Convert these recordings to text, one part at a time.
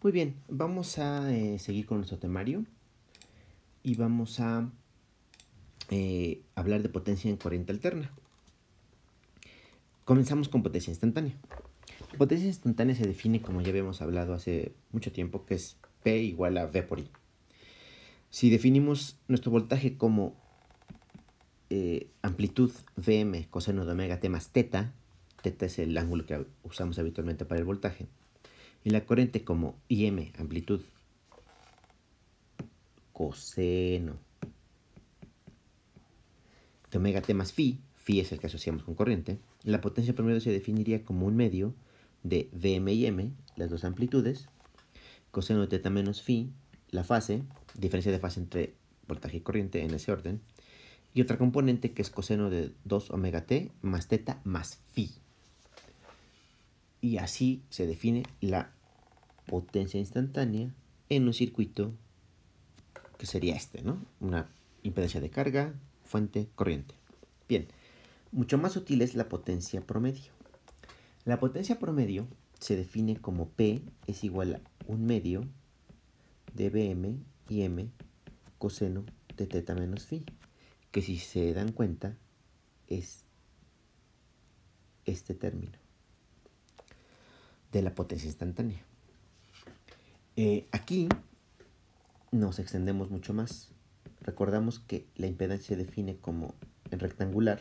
Muy bien, vamos a eh, seguir con nuestro temario y vamos a eh, hablar de potencia en corriente alterna. Comenzamos con potencia instantánea. Potencia instantánea se define, como ya habíamos hablado hace mucho tiempo, que es P igual a V por I. Si definimos nuestro voltaje como eh, amplitud Vm coseno de omega t más teta, teta es el ángulo que usamos habitualmente para el voltaje, y la corriente como Im, amplitud. Coseno. De omega t más phi, phi es el que asociamos con corriente, la potencia promedio se definiría como un medio de Vm y M, las dos amplitudes, coseno de teta menos phi, la fase, diferencia de fase entre voltaje y corriente en ese orden, y otra componente que es coseno de 2 omega t más teta más phi. Y así se define la potencia instantánea en un circuito que sería este, ¿no? Una impedancia de carga, fuente, corriente. Bien, mucho más útil es la potencia promedio. La potencia promedio se define como P es igual a un medio de Bm y M coseno de teta menos phi, que si se dan cuenta es este término de la potencia instantánea. Eh, aquí nos extendemos mucho más. Recordamos que la impedancia se define como en rectangular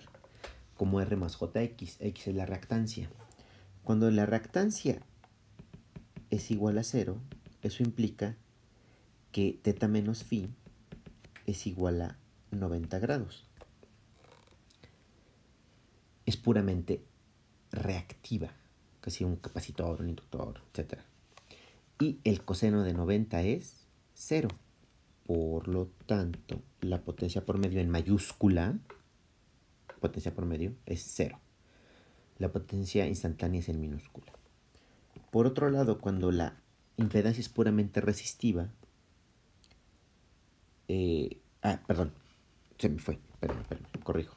como R más JX. X es la reactancia. Cuando la reactancia es igual a cero, eso implica que teta menos phi es igual a 90 grados. Es puramente reactiva, casi un capacitor, un inductor, etc. Y el coseno de 90 es 0. Por lo tanto, la potencia por medio en mayúscula, potencia por medio, es 0. La potencia instantánea es en minúscula. Por otro lado, cuando la impedancia es puramente resistiva, eh, ah, perdón, se me fue, perdón, perdón, corrijo.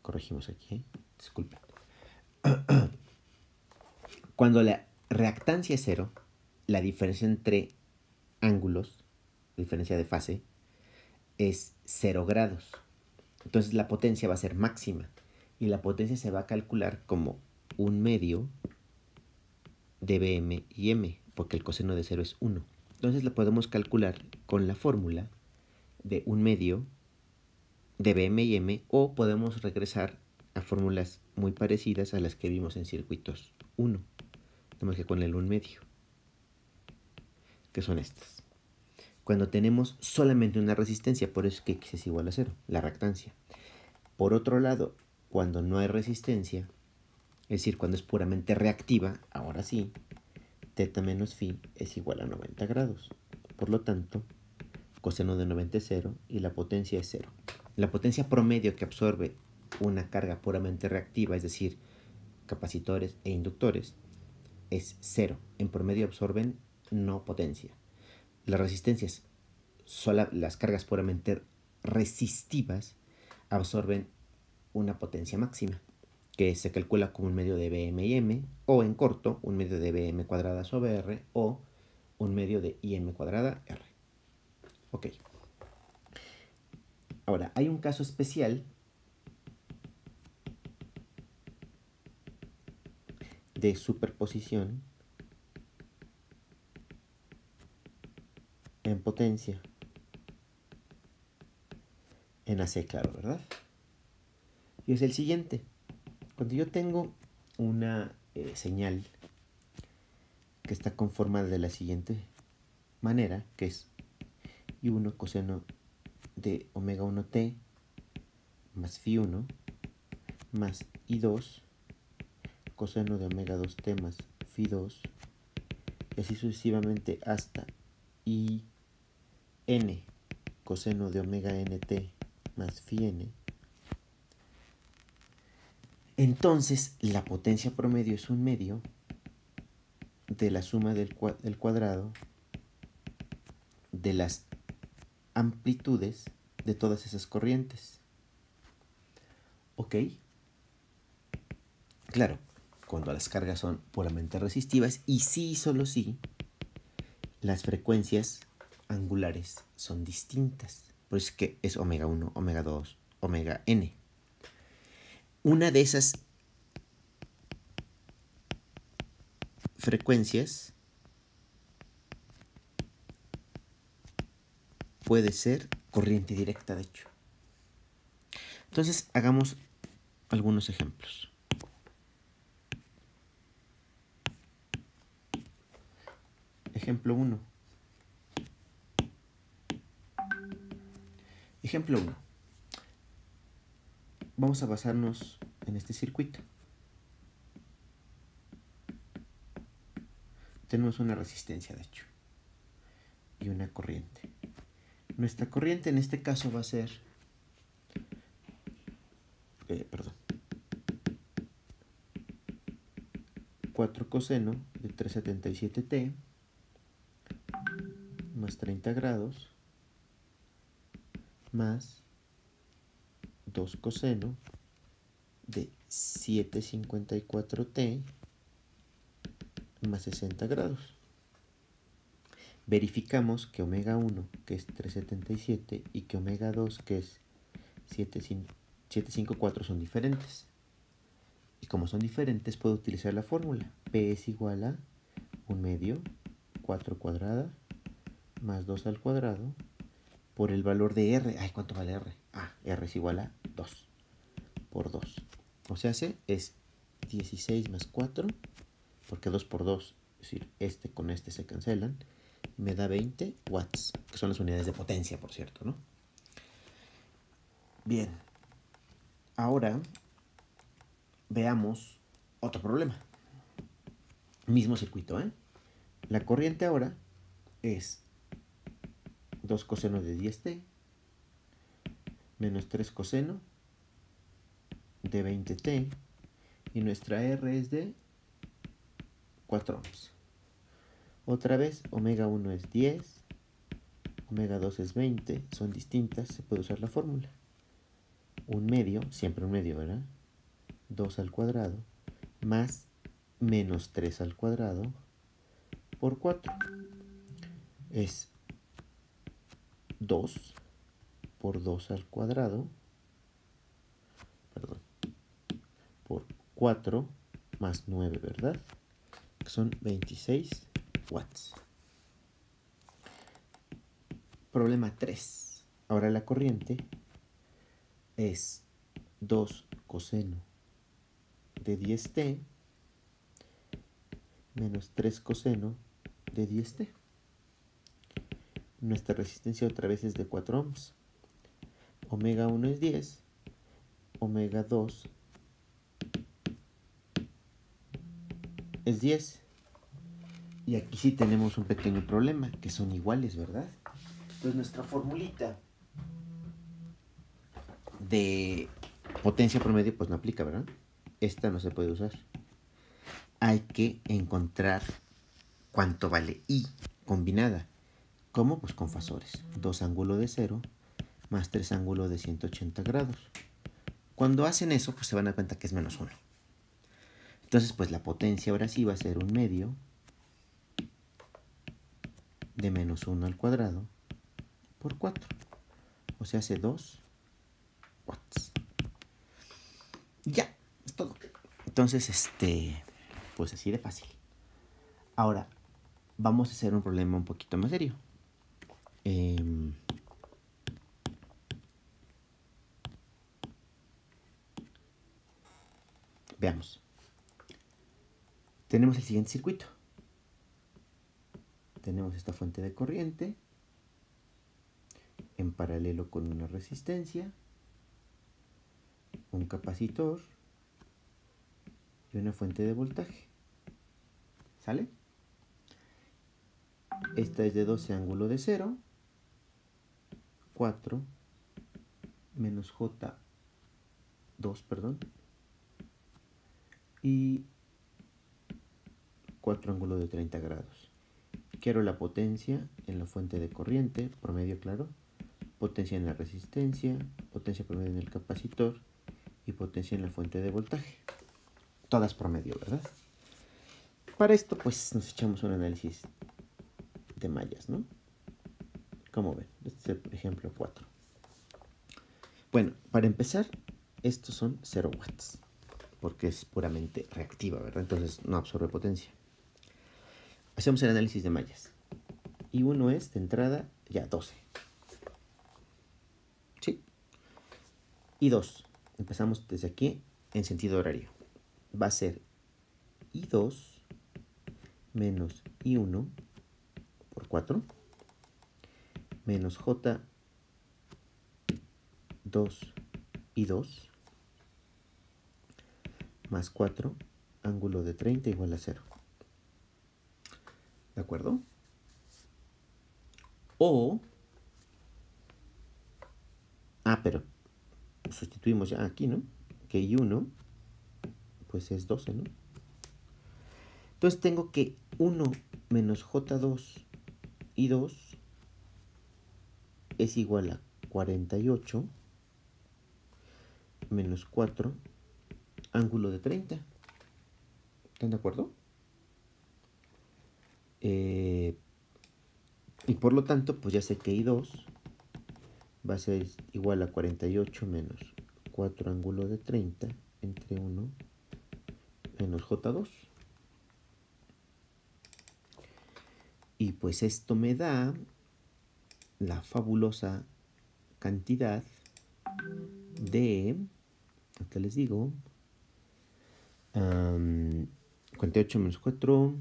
Corregimos aquí, ¿eh? disculpen. Cuando la reactancia es cero, la diferencia entre ángulos, diferencia de fase, es 0 grados. Entonces la potencia va a ser máxima y la potencia se va a calcular como un medio de Bm y M, porque el coseno de 0 es 1. Entonces la podemos calcular con la fórmula de un medio de Bm y M o podemos regresar a fórmulas muy parecidas a las que vimos en circuitos 1. Tenemos que con el 1 medio, que son estas. Cuando tenemos solamente una resistencia, por eso es que X es igual a 0, la reactancia. Por otro lado, cuando no hay resistencia, es decir, cuando es puramente reactiva, ahora sí, teta menos phi es igual a 90 grados. Por lo tanto, coseno de 90 es 0 y la potencia es 0. La potencia promedio que absorbe una carga puramente reactiva, es decir, capacitores e inductores, es 0. En promedio absorben no potencia. Las resistencias, solo las cargas puramente resistivas, absorben una potencia máxima que se calcula como un medio de Bm y M, o en corto, un medio de Bm cuadrada sobre R, o un medio de Im cuadrada R. Ok. Ahora, hay un caso especial de superposición en potencia en AC, claro, ¿verdad? Y es el siguiente. Cuando yo tengo una eh, señal que está conformada de la siguiente manera, que es I1 coseno de omega 1t más phi 1 más I2 coseno de omega 2t más phi 2 y así sucesivamente hasta I n coseno de omega nt más phi n entonces, la potencia promedio es un medio de la suma del, cuadrado de las amplitudes de todas esas corrientes. ¿Ok? Claro, cuando las cargas son puramente resistivas y sí, solo sí, las frecuencias angulares son distintas. Por eso es que es omega 1, omega 2, omega n. Una de esas frecuencias puede ser corriente directa, de hecho. Entonces, hagamos algunos ejemplos. Ejemplo 1. Ejemplo 1. Vamos a basarnos en este circuito. Tenemos una resistencia, de hecho, y una corriente. Nuestra corriente en este caso va a ser, eh, perdón, 4 coseno de 377t más 30 grados más 2 coseno de 754t más 60 grados. Verificamos que omega 1, que es 377, y que omega 2, que es 754, son diferentes. Y como son diferentes, puedo utilizar la fórmula. P es igual a 1 medio, 4 cuadrada, más 2 al cuadrado, por el valor de R. Ay, ¿cuánto vale R? Ah, R es igual a 2 por 2. O sea, es 16 más 4 porque 2 por 2, es decir, este con este se cancelan, y me da 20 watts, que son las unidades de potencia, por cierto, ¿no? Bien, ahora veamos otro problema. Mismo circuito, ¿eh? La corriente ahora es 2 coseno de 10t menos 3 coseno de 20t y nuestra R es de 4 ohms. Otra vez, omega 1 es 10, omega 2 es 20, son distintas, se puede usar la fórmula. Un medio, siempre un medio, ¿verdad? 2 al cuadrado, más menos 3 al cuadrado, por 4. Es 2 por 2 al cuadrado, perdón, por 4 más 9, ¿verdad? que son 26 watts. Problema 3. Ahora la corriente es 2 coseno de 10t menos 3 coseno de 10t. Nuestra resistencia otra vez es de 4 ohms. Omega 1 es 10. Omega 2 es 10. Y aquí sí tenemos un pequeño problema, que son iguales, ¿verdad? Entonces nuestra formulita de potencia promedio pues no aplica, ¿verdad? Esta no se puede usar. Hay que encontrar cuánto vale I combinada. ¿Cómo? Pues con fasores. 2 ángulos de 0 más 3 ángulos de 180 grados. Cuando hacen eso, pues se van a dar cuenta que es menos 1. Entonces, pues la potencia ahora sí va a ser un medio de menos 1 al cuadrado por 4. O sea, hace 2 watts. Ya, es todo. Entonces, este, pues así de fácil. Ahora, vamos a hacer un problema un poquito más serio. Eh, veamos tenemos el siguiente circuito. Tenemos esta fuente de corriente en paralelo con una resistencia, un capacitor y una fuente de voltaje. ¿Sale? Esta es de 12 ángulo de 0, 4 menos J 2, perdón, y 4 ángulos de 30 grados. Quiero la potencia en la fuente de corriente, promedio claro, potencia en la resistencia, potencia promedio en el capacitor y potencia en la fuente de voltaje. todas promedio, ¿verdad? Para esto, pues nos echamos un análisis de mallas, ¿no? Como ven, este es el ejemplo 4. Bueno, para empezar, estos son 0 watts, porque es puramente reactiva, ¿verdad? Entonces no absorbe potencia. Hacemos el análisis de mallas. Y uno es de entrada ya 12. ¿Sí? Y 2. Empezamos desde aquí en sentido horario. Va a ser I2 menos I1 por 4 menos J 2 y 2 más 4 ángulo de 30 igual a 0. ¿De acuerdo? O... Ah, pero sustituimos ya aquí, ¿no? Que I1 pues es 12, ¿no? Entonces tengo que 1 menos J2 y 2 es igual a 48 menos 4 ángulo de 30. ¿Están de acuerdo? Eh, y por lo tanto, pues ya sé que I2 va a ser igual a 48 menos 4 ángulo de 30 entre 1 menos J2. Y pues esto me da la fabulosa cantidad de, acá les digo, 48 menos 4,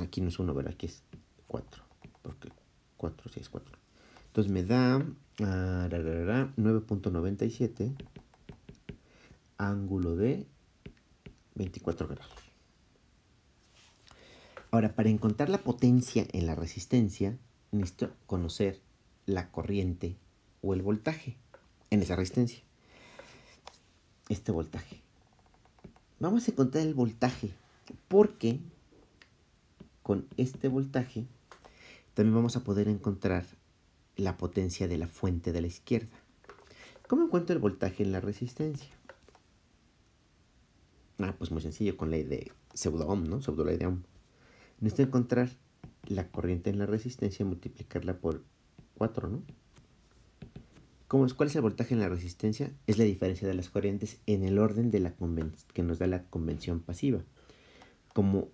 aquí no es 1, ¿verdad? Aquí es 4, porque 4 sí es 4. Entonces me da 9.97 ah, ángulo de 24 grados. Ahora, para encontrar la potencia en la resistencia, necesito conocer la corriente o el voltaje en esa resistencia. Este voltaje. Vamos a encontrar el voltaje porque con este voltaje también vamos a poder encontrar la potencia de la fuente de la izquierda. ¿Cómo encuentro el voltaje en la resistencia? Ah, pues muy sencillo, con ley de pseudo-ohm, ¿no? Pseudo ley de ohm. Necesito encontrar la corriente en la resistencia multiplicarla por 4, ¿no? ¿Cómo es, ¿Cuál es el voltaje en la resistencia? Es la diferencia de las corrientes en el orden de la que nos da la convención pasiva. Como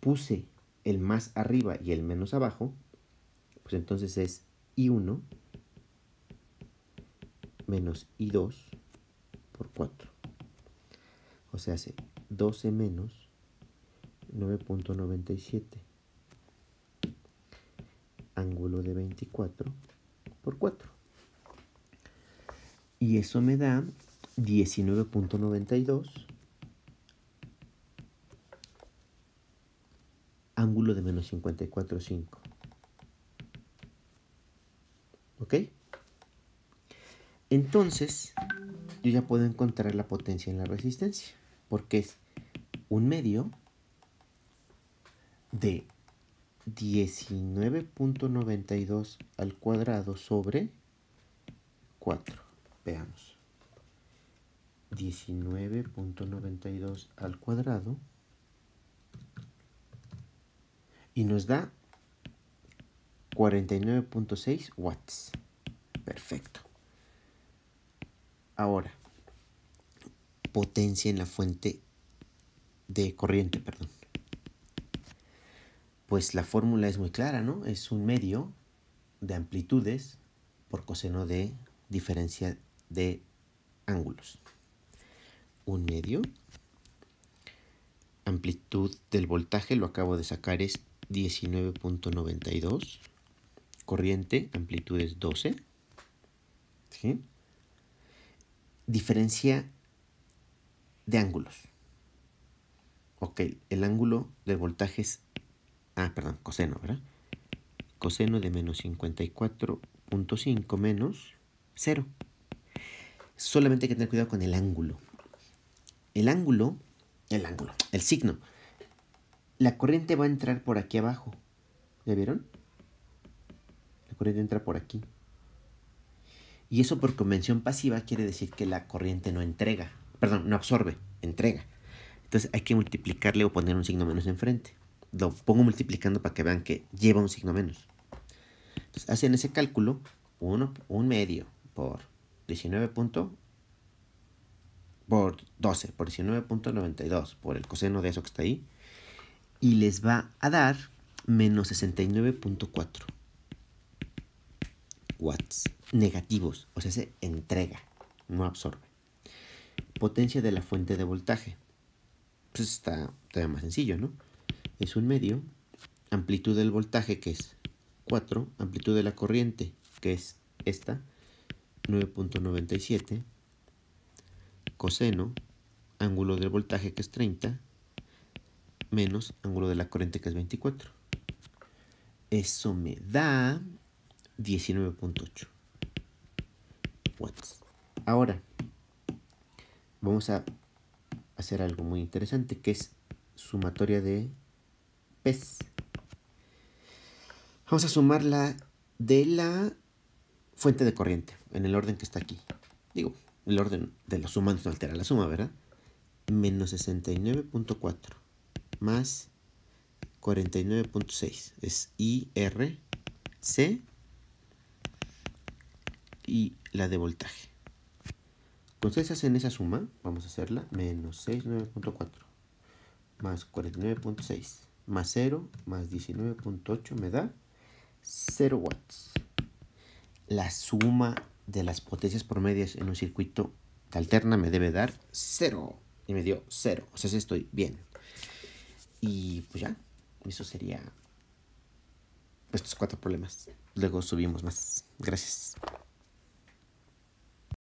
puse el más arriba y el menos abajo, pues entonces es I1 menos I2 por 4. O sea, hace 12 menos 9.97 ángulo de 24 por 4. Y eso me da 19.92 ángulo de menos 54.5. ¿Ok? Entonces, yo ya puedo encontrar la potencia en la resistencia porque es un medio de 19.92 al cuadrado sobre 4. Veamos. 19.92 al cuadrado y nos da 49.6 watts. Perfecto. Ahora, potencia en la fuente de corriente, perdón. Pues la fórmula es muy clara, ¿no? Es un medio de amplitudes por coseno de diferencia de ángulos. Un medio. Amplitud del voltaje, lo acabo de sacar, es 19.92. Corriente, amplitud es 12. ¿Sí? Diferencia de ángulos. Ok, el ángulo de voltaje es... Ah, perdón, coseno, ¿verdad? Coseno de menos 54.5 menos 0. Solamente hay que tener cuidado con el ángulo. El ángulo, el ángulo, el signo. La corriente va a entrar por aquí abajo. ¿Ya vieron? La corriente entra por aquí. Y eso por convención pasiva quiere decir que la corriente no entrega perdón, no absorbe, entrega. Entonces hay que multiplicarle o poner un signo menos enfrente. Lo pongo multiplicando para que vean que lleva un signo menos. Entonces hacen ese cálculo, uno, un medio por 19 por 12, por 19.92, por el coseno de eso que está ahí, y les va a dar menos 69.4 watts negativos, o sea, se entrega, no absorbe. Potencia de la fuente de voltaje. Pues está todavía más sencillo, ¿no? Es un medio, amplitud del voltaje, que es 4, amplitud de la corriente, que es esta, 9.97, coseno, ángulo del voltaje, que es 30, menos ángulo de la corriente, que es 24. Eso me da 19.8 watts. Ahora, vamos a hacer algo muy interesante que es sumatoria de Vamos a sumar la de la fuente de corriente en el orden que está aquí. Digo, el orden de los sumandos no altera la suma, ¿verdad? Menos 69.4 más 49.6 es IRC y la de voltaje. Ustedes hacen esa suma, vamos a hacerla, menos 69.4 más 49.6 más 0 más 19.8 me da 0 watts. La suma de las potencias por medias en un circuito de alterna me debe dar 0. Y me dio 0. O sea, si estoy bien. Y pues ya, eso sería estos cuatro problemas. Luego subimos más. Gracias.